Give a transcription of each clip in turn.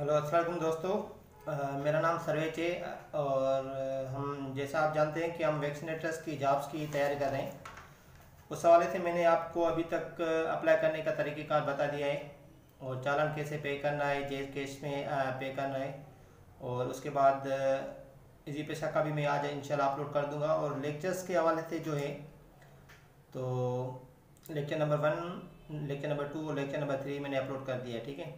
Hello अस्सलाम दोस्तों। अ, मेरा नाम सर्वेच है और हम जैसा आप जानते हैं कि हम वैक्सीनेटर्स की जॉब्स की तैयारी कर रहे हैं। उस हवाले से मैंने आपको अभी तक अप्लाई करने का तरीक़ेकार बता दिया है और चालान कैसे पे करना है जेल कैश में पे करना है और उसके बाद इसी पैसा का भी मैं आज इंशाल्लाह अपलोड कर दूँगा और लेक्चर्स के हवाले से जो है तो lecture number one lecture number two और लेक्चर नंबर थ्री मैंने अपलोड कर दिया ठीक है?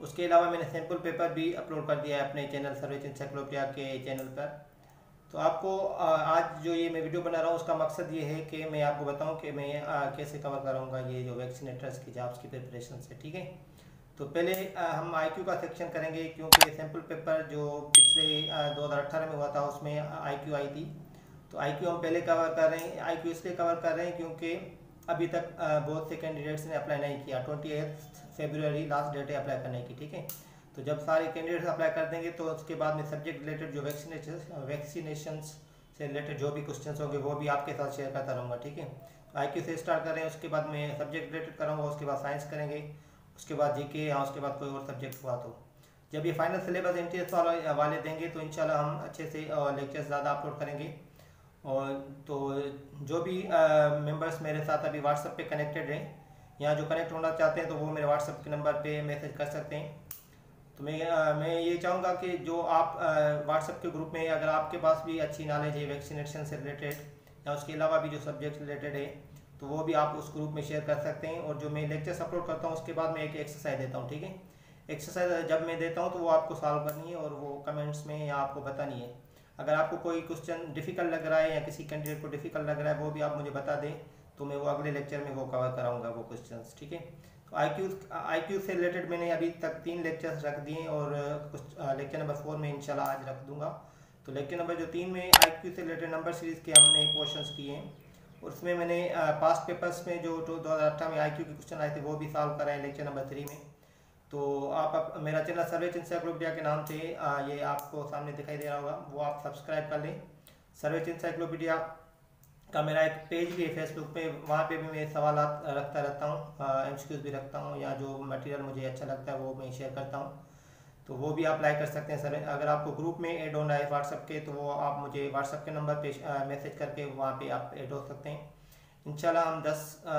उसके अलावा मैंने सैंपल पेपर भी अपलोड कर दिया है अपने चैनल सर्विस इंसाइक्लोपिया के चैनल पर। तो आपको आज जो ये मैं वीडियो बना रहा हूँ, उसका मकसद ये है कि मैं आपको बताऊँ कि मैं कैसे कवर कराऊँगा ये जो वैक्सीनेटर्स की जॉब्स की प्रिपरेशन से, ठीक है? तो पहले हम आईक्यू का सेक्शन करेंगे क्योंकि सैंपल पेपर जो पिछले 2018 में हुआ था, उसमें आईक्यू आई थी। तो आईक्यू हम पहले कवर कर रहे हैं आईक्यू इसलिए कवर कर रहे हैं क्योंकि अभी तक बहुत से कैंडिडेट्स ने अप्लाई नहीं किया। Twenty eighth February last date है अप्लाई करने की, ठीक है? तो जब सारे कैंडिडेट्स अप्लाई कर देंगे तो उसके बाद में सब्जेक्ट रिलेटेड जो वैक्सीनेशन वैक्सीनेशन से रिलेटेड जो भी क्वेश्चन होंगे, वो भी आपके साथ शेयर करता रहूँगा, ठीक है? तो आई से स्टार्ट कर उसके बाद मैं सब्जेक्ट रिलेटेड करूँगा उसके बाद साइंस करेंगे, उसके बाद जी के या उसके बाद कोई और सब्जेक्ट हुआ तो। जब ये फाइनल सिलेबस एन वाले देंगे तो इंशाल्लाह हम अच्छे से लेक्चर्स ज़्यादा अपलोड करेंगे। और तो जो भी मेंबर्स मेरे साथ अभी व्हाट्सएप पे कनेक्टेड हैं या जो कनेक्ट होना चाहते हैं तो वो मेरे व्हाट्सएप के नंबर पे मैसेज कर सकते हैं। तो मैं मैं ये चाहूँगा कि जो आप व्हाट्सएप के ग्रुप में अगर आपके पास भी अच्छी नॉलेज है वैक्सीनेशन से रिलेटेड या उसके अलावा भी जो सब्जेक्ट रिलेटेड है तो वो भी आप उस ग्रुप में शेयर कर सकते हैं। और जो मैं लेक्चर्स अपलोड करता हूँ, उसके बाद मैं एक एक्सरसाइज देता हूँ, ठीक है? एक्सरसाइज जब मैं देता हूँ तो वो आपको सॉल्व करनी है, और वो कमेंट्स में या आपको बतानी है। अगर आपको कोई क्वेश्चन डिफ़िकल्ट लग रहा है या किसी कैंडिडेट को डिफ़िकल्ट लग रहा है, वो भी आप मुझे बता दें तो मैं वो अगले लेक्चर में वो कवर कराऊँगा वो क्वेश्चन ठीक है? तो आई क्यू से रिलेटेड मैंने अभी तक तीन लेक्चर्स रख दिए और लेक्चर नंबर फोर में इंशाल्लाह आज रख दूँगा। तो लेक्चर नंबर जो तीन में आई क्यू से रिलेटेड नंबर सीरीज़ के हमने पोर्शन किए हैं, उसमें मैंने पास्ट पेपर्स में जो दो हज़ार अठारह में आई क्यू के क्वेश्चन आए थे, वो भी सॉल्व कराए लेक्चर नंबर थ्री में। तो आप, आप मेरा चैनल सर्वेच इंसाइक्लोपीडिया के नाम से ये आपको सामने दिखाई दे रहा होगा वो आप सब्सक्राइब कर लें। सर्वेच इंसाइक्लोपीडिया का मेरा एक पेज भी है फेसबुक पे वहाँ पे भी मैं सवाल रखता रहता हूँ एम भी रखता हूँ या जो मटेरियल मुझे अच्छा लगता है वो मैं शेयर करता हूँ। तो वो भी आप लाइक कर सकते हैं सर अगर आपको ग्रुप में ऐड होना है व्हाट्सअप के तो वो आप मुझे व्हाट्सअप के नंबर पे मैसेज करके वहाँ पे आप ऐड हो सकते हैं। इंशाल्लाह हम दस आ,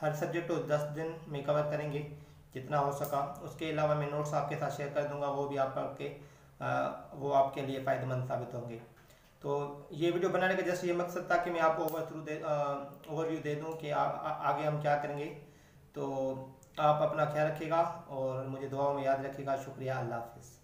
हर सब्जेक्ट को दस दिन में कवर करेंगे। जितना हो सका। उसके अलावा मैं नोट्स आपके साथ शेयर कर दूँगा वो भी आप आपके वो आपके लिए फ़ायदेमंद साबित होंगे। तो ये वीडियो बनाने का जस्ट ये मकसद था कि मैं आपको ओवर थ्रू दे ओवरव्यू दे दूँ कि आ, आ, आगे हम क्या करेंगे। तो आप अपना ख्याल रखिएगा और मुझे दुआओं में याद रखिएगा। शुक्रिया। अल्लाह हाफिज़।